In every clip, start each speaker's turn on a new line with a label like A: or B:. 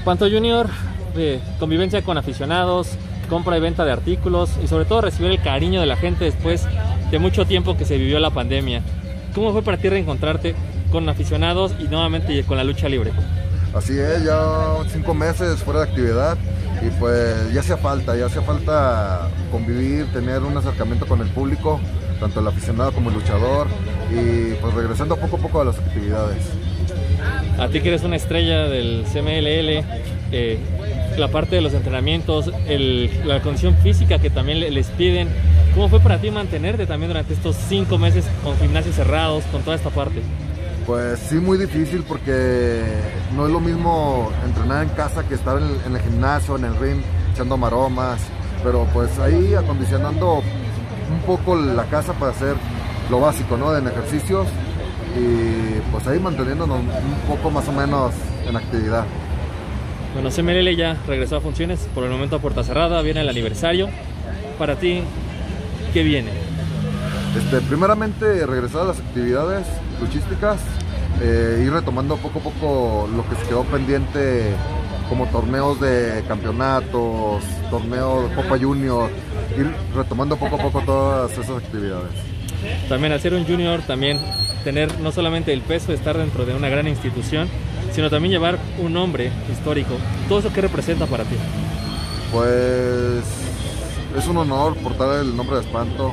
A: Espanto Junior, convivencia con aficionados, compra y venta de artículos y sobre todo recibir el cariño de la gente después de mucho tiempo que se vivió la pandemia. ¿Cómo fue para ti reencontrarte con aficionados y nuevamente con la lucha libre?
B: Así es, ya cinco meses fuera de actividad y pues ya hacía falta, ya hacía falta convivir, tener un acercamiento con el público, tanto el aficionado como el luchador y pues regresando poco a poco a las actividades.
A: A ti que eres una estrella del CMLL, eh, la parte de los entrenamientos, la condición física que también les piden, ¿cómo fue para ti mantenerte también durante estos cinco meses con gimnasios cerrados, con toda esta parte?
B: Pues sí, muy difícil porque no es lo mismo entrenar en casa que estar en el, gimnasio, en el ring, echando maromas, pero pues ahí acondicionando un poco la casa para hacer lo básico, ¿no? En ejercicios y pues ahí manteniéndonos un poco más o menos en actividad.
A: Bueno, CMLL ya regresó a funciones, por el momento a puerta cerrada, viene el aniversario. Para ti, ¿qué viene?
B: Este, primeramente regresar a las actividades luchísticas, eh, ir retomando poco a poco lo que se quedó pendiente como torneos de campeonatos, torneos de Copa Junior, ir retomando poco a poco todas esas actividades.
A: También hacer un junior, también tener no solamente el peso de estar dentro de una gran institución, sino también llevar un nombre histórico. ¿Todo eso qué representa para ti?
B: Pues es un honor portar el nombre de Espanto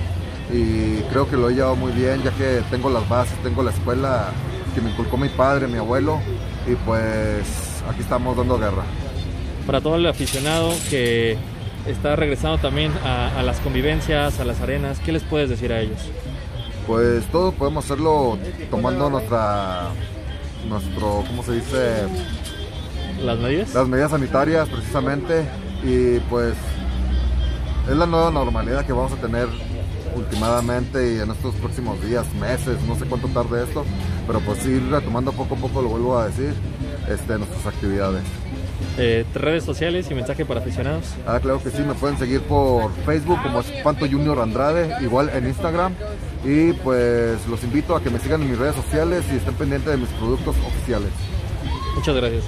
B: y creo que lo he llevado muy bien ya que tengo las bases, tengo la escuela que me inculcó mi padre, mi abuelo y pues aquí estamos dando guerra.
A: Para todo el aficionado que está regresando también a, a las convivencias, a las arenas, ¿qué les puedes decir a ellos?
B: Pues todo podemos hacerlo tomando nuestra, nuestro, ¿cómo se dice?
A: ¿Las medidas?
B: Las medidas sanitarias precisamente y pues es la nueva normalidad que vamos a tener últimamente y en estos próximos días, meses, no sé cuánto tarde esto, pero pues ir retomando poco a poco, lo vuelvo a decir, este, nuestras actividades.
A: Eh, redes sociales y mensaje para aficionados.
B: Ah, claro que sí, me pueden seguir por Facebook como Espanto Junior Andrade, igual en Instagram. Y pues los invito a que me sigan en mis redes sociales y estén pendientes de mis productos oficiales.
A: Muchas gracias.